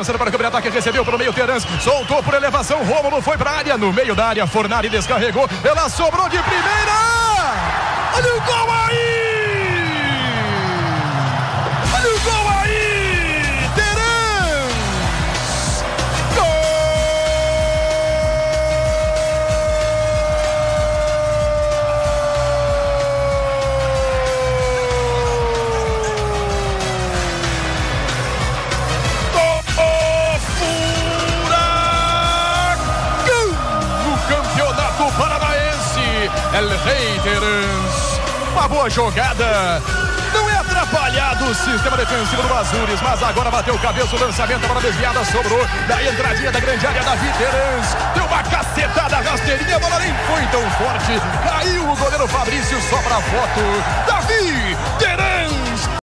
Lançando para o câmera ataque, recebeu pelo meio Terans, soltou por elevação, Rômulo foi para a área, no meio da área, Fornari descarregou, ela sobrou de primeira! Olha o gol El Rei Terans. Uma boa jogada. Não é atrapalhado o sistema defensivo do Azures, mas agora bateu o cabeça, o lançamento, a bola desviada, sobrou da entradinha da grande área, Davi Terans. Deu uma cacetada rasteirinha, a bola nem foi tão forte. Caiu o goleiro Fabrício, só pra foto. Davi.